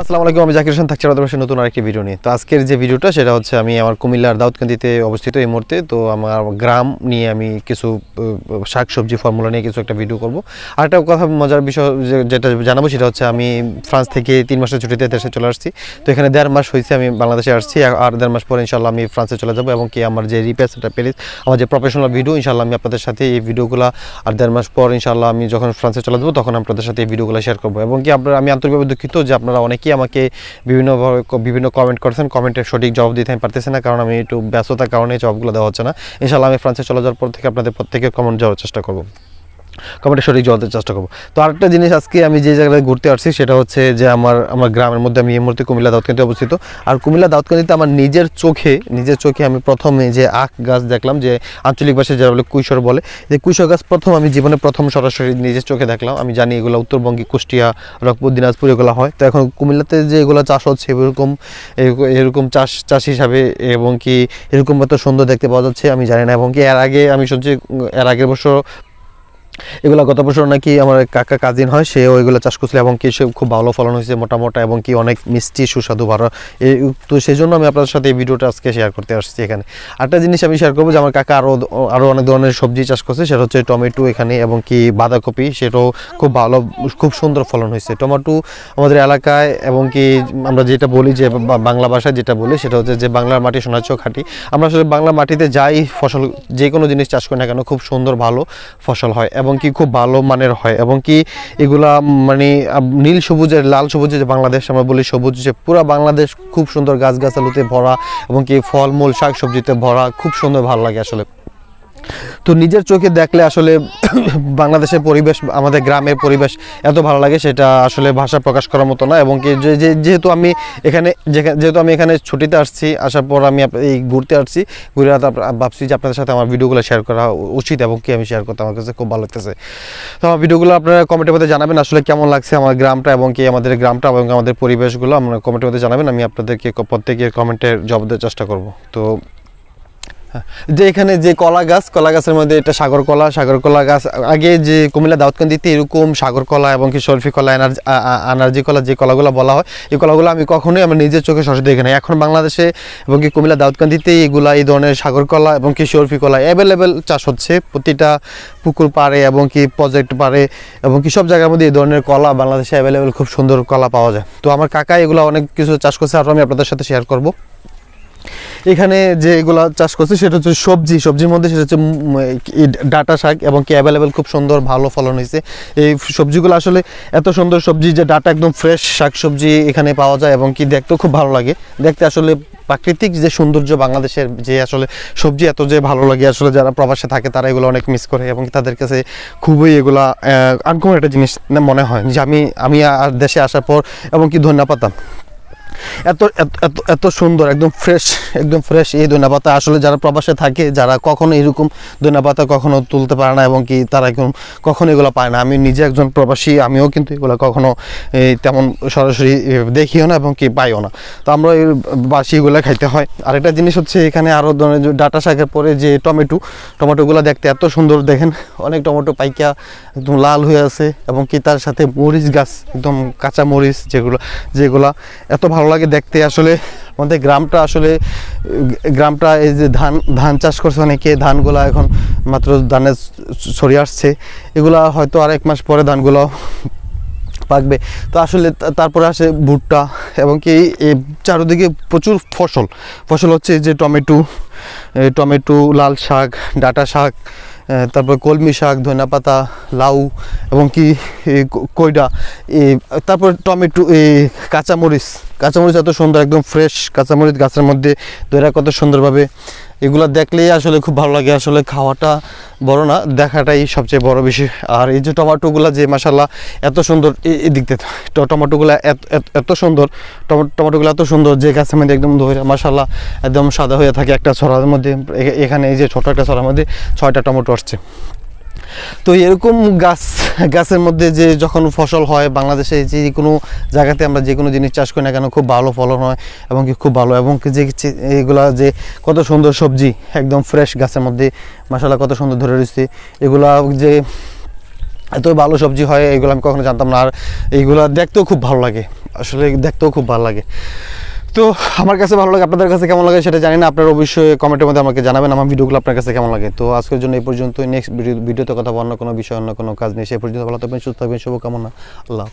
আসসালামু আলাইকুম, আমি জাকির হোসেন, থাকছি আমাদের নতুন আরেকটি ভিডিও নিয়ে। তো আজকের যে ভিডিওটা, সেটা হচ্ছে আমি আমার কুমিল্লার দাউদকান্দিতে অবস্থিত এই মুহূর্তে। তো আমার গ্রাম নিয়ে আমি কিছু শাক সবজি ফর্মুলা নিয়ে কিছু একটা ভিডিও করব। আর একটা কথা, মজার বিষয় যেটা জানাব, সেটা হচ্ছে আমি ফ্রান্স থেকে তিন মাসের ছুটিতে দেশে চলে আসছি। তো এখানে দেড় মাস হয়েছে আমি বাংলাদেশে আসছি। আর- দেড় মাস পরে ইনশাল্লাহ আমি ফ্রান্সে চলে যাব এবং কি আমার যে রিপেয়ার সেটা পেরিস আমার যে প্রফেশনাল ভিডিও ইনশাল্লাহ আমি আপনাদের সাথে এই ভিডিওগুলো আর দেড় মাস পর ইনশাল্লাহ আমি যখন ফ্রান্সে চলে যাব, তখন আপনাদের সাথে এই ভিডিওগুলো শেয়ার করব। এবং কি আপনারা, আমি আন্তরিকভাবে দুঃখিত যে আপনারা অনেকেই আমাকে বিভিন্নভাবে বিভিন্ন কমেন্ট করেছেন কমেন্টের সঠিক জবাব দিতে আমি পারতেছি না, কারণ আমি একটু ব্যস্ততার কারণে জবগুলো দেওয়া হচ্ছে না। ইনশাল্লাহ আমি ফ্রান্সে চলে যাওয়ার পর থেকে আপনাদের প্রত্যেকের কমেন্ট যাওয়ার চেষ্টা করব। কমেন্টে সঠিক দেওয়ার চেষ্টা করব। তো আরেকটা জিনিস আজকে আমি যে জায়গায় ঘুরতে আসছি, সেটা হচ্ছে যে আমার আমার গ্রামের মধ্যে আমি এই মুহূর্তে কুমিল্লা দাউদকান্দিতে অবস্থিত। আর কুমিল্লা দাউদকান্দিতে আমার নিজের চোখে নিজের চোখে আমি প্রথমে যে আখ গাছ দেখলাম, যে আঞ্চলিক ভাষায় যারা বলে কুইশর বলে, যে কুইশর গাছ প্রথম আমি জীবনে প্রথম সরাসরি নিজের চোখে দেখলাম। আমি জানি এগুলো উত্তরবঙ্গে কুষ্টিয়া, রংপুর, দিনাজপুর এগুলো হয়। তো এখন কুমিল্লাতে যে এগুলো চাষ হচ্ছে এরকম এরকম- এরকম চাষ চাষ হিসাবে এবং কি এরকম এত সুন্দর দেখতে পাওয়া যাচ্ছে, আমি জানি না। এবং কি এর আগে আমি শুনছি, এর আগের বছর এগুলো গত বছর নাকি আমার কাকা কাজিন হয় সেও এগুলো চাষ করছিল এবং কি সে খুব ভালো ফলন হয়েছে মোটামোটা এবং কি অনেক মিষ্টি, সুস্বাদু, ভালো। এই, তো সেই জন্য আমি আপনাদের সাথে এই ভিডিওটা আজকে শেয়ার করতে আসছি এখানে। আরেকটা জিনিস আমি শেয়ার করব যে আমার কাকা আরও আরও অনেক ধরনের সবজি চাষ করছে, সেটা হচ্ছে টমেটো এখানে এবং কি বাঁধাকপি, সেটাও খুব ভালো, খুব সুন্দর ফলন হয়েছে। টমেটো আমাদের এলাকায় এবং কি আমরা যেটা বলি যে বাংলা ভাষায় যেটা বলি, সেটা হচ্ছে যে বাংলার মাটি সোনার চোখ খাঁটি আমরা আসলে বাংলা মাটিতে যাই, ফসল যে কোনো জিনিস চাষ করি না কেন, খুব সুন্দর, ভালো ফসল হয় এবং কি খুব ভালো মানের হয় এবং কি এগুলা মানে নীল সবুজের, লাল সবুজের যে বাংলাদেশ, আমরা বলি সবুজ, যে পুরো বাংলাদেশ খুব সুন্দর গাছগাছালুতে ভরা এবং কি ফলমূল শাক সবজিতে ভরা, খুব সুন্দর, ভালো লাগে আসলে। তো নিজের চোখে দেখলে আসলে বাংলাদেশের পরিবেশ, আমাদের গ্রামের পরিবেশ এত ভালো লাগে সেটা আসলে ভাষা প্রকাশ করার মতো না এবং কি যেহেতু আমি এখানে যেহেতু আমি এখানে ছুটিতে আসছি, আসার পর আমি এই ঘুরতে আসছি, ঘুরে ভাবছি যে আপনাদের সাথে আমার ভিডিওগুলো শেয়ার করা উচিত এবং কি আমি শেয়ার করতে আমার কাছে খুব ভালো লাগতেছে। তো আমার ভিডিওগুলো আপনারা কমেন্টের মধ্যে জানাবেন, আসলে কেমন লাগছে আমার গ্রামটা এবং কি আমাদের গ্রামটা এবং আমাদের পরিবেশগুলো আমরা কমেন্টের মধ্যে জানাবেন, আমি আপনাদেরকে প্রত্যেকের কমেন্টের জবাব দেওয়ার চেষ্টা করব। তো যে এখানে যে কলা গাছ, কলা গাছের মধ্যে এটা সাগর কলা সাগর কলা গাছ, আগে যে কুমিল্লা দাউদকান্দিতে এরকম সাগর কলা এবং কি সরফি কলা, এনার্জি এনার্জি কলা যে কলাগুলো বলা হয়, এই কলাগুলো আমি কখনোই আমার নিজের চোখে সরাসরি দেখি না এখন বাংলাদেশে এবং কি কুমিল্লা দাউদকান্দিতে এগুলা এই ধরনের সাগর কলা এবং কি সরফি কলা অ্যাভেলেবেল চাষ হচ্ছে। প্রতিটা পুকুর পাড়ে এবং কি প্রজেক্ট পাড়ে এবং কি সব জায়গার মধ্যে এই ধরনের কলা বাংলাদেশে অ্যাভেলেবেল খুব সুন্দর কলা পাওয়া যায়। তো আমার কাকা এগুলো অনেক কিছু চাষ করছে আরও আমি আপনাদের সাথে শেয়ার করব। এখানে যে এগুলা চাষ করছে, সেটা হচ্ছে সবজি। সবজির মধ্যে সেটা হচ্ছে ডাটা শাক এবং কি অ্যাভেলেবেল খুব সুন্দর ভালো ফলন হয়েছে। এই সবজিগুলো আসলে এত সুন্দর সবজি যে ডাটা একদম ফ্রেশ শাক সবজি এখানে পাওয়া যায় এবং কি দেখতেও খুব ভালো লাগে। দেখতে আসলে প্রাকৃতিক যে সৌন্দর্য বাংলাদেশের যে আসলে সবজি এত যে ভালো লাগে, আসলে যারা প্রবাসে থাকে তারা এগুলো অনেক মিস করে এবং তাদের কাছে খুবই এগুলা আনকমন একটা জিনিস মনে হয় যে আমি আমি আর দেশে আসার পর এবং কি ধন্যবাদ এত এত এত- সুন্দর একদম ফ্রেশ একদম ফ্রেশ এই ধনিয়া পাতা আসলে যারা প্রবাসে থাকে যারা কখনো এরকম ধনিয়া পাতা কখনো তুলতে পারে না এবং কি তারা এখন কখনো এগুলো পায় না। আমি নিজে একজন প্রবাসী আমিও কিন্তু এগুলো কখনো এই, তেমন সরাসরি দেখিও না এবং কি পাইও না। তো আমরা এই বাসি এগুলো খাইতে হয়। আরেকটা জিনিস হচ্ছে এখানে আরও ধরনের ডাটা শাকের পরে যে টমেটো টমেটোগুলো দেখতে এত সুন্দর দেখেন অনেক টমেটো পাইকা একদম লাল হয়ে আছে এবং কি তার সাথে মরিচ গাছ একদম কাঁচা মরিচ যেগুলো যেগুলা এত ভালো লাগে দেখতে আসলে আমাদের গ্রামটা আসলে, গ্রামটা এই যে ধান ধান চাষ করছে অনেকে, ধানগুলা এখন মাত্র ধানের ছড়িয়ে আসছে। এগুলা হয়তো আর এক মাস পরে ধানগুলো পাকবে। তো আসলে তারপরে আসে ভুট্টা এবং কি চারিদিকে প্রচুর ফসল। ফসল হচ্ছে যে টমেটো টমেটো, লাল শাক, ডাটা শাক তারপর কলমি শাক, ধনিয়া পাতা, লাউ এবং কি কইডা তারপর টমেটো কাঁচামরিচ। কাঁচামরিচ এত সুন্দর, একদম ফ্রেশ কাঁচামরিচ গাছের মধ্যে ধরে কত সুন্দরভাবে এগুলো দেখলেই আসলে খুব ভালো লাগে। আসলে খাওয়াটা বড় না, দেখাটাই সবচেয়ে বড় বিষয় আর এই যে টমেটোগুলো যে মাসাল্লাহ এত সুন্দর এদিক তো টমেটোগুলো এত সুন্দর টমেটো টমেটোগুলো এত সুন্দর যে গাছের মধ্যে একদম ধরে মাসাল্লাহ একদম সাদা হয়ে থাকে একটা ছড়ার মধ্যে। এখানে এই যে ছোটো একটা ছড়ার মধ্যে ছয়টা টমেটো আসছে। তো এরকম গাছ, গাছের মধ্যে যে যখন ফসল হয়, বাংলাদেশে যে কোনো জায়গাতে আমরা যে কোনো জিনিস চাষ করি না কেন, খুব ভালো ফলন হয় এবং কি খুব ভালো। এবং যে এগুলা যে কত সুন্দর সবজি, একদম ফ্রেশ গাছের মধ্যে মশালা কত সুন্দর ধরে রয়েছে। এগুলা যে এত ভালো সবজি হয়, এগুলো আমি কখনো জানতাম না। আর এইগুলো দেখতেও খুব ভালো লাগে। আসলে দেখতেও খুব ভালো লাগে। তো আমার কাছে ভালো লাগে, আপনাদের কাছে কেমন লাগে সেটা জানি না, আপনারা অবশ্যই কমেন্টের মধ্যে আমাকে জানাবেন আমার ভিডিওগুলো আপনার কাছে কেমন লাগে তো আজকের জন্য এই পর্যন্ত নেক্সট ভিডিও ভিডিওতে কথা বলার কোনো বিষয়, অন্য কোনো কাজ নেই, সে পর্যন্ত ভালো থাকবেন, সুস্থ থাকবেন, শুভকামনা, আল্লাহ।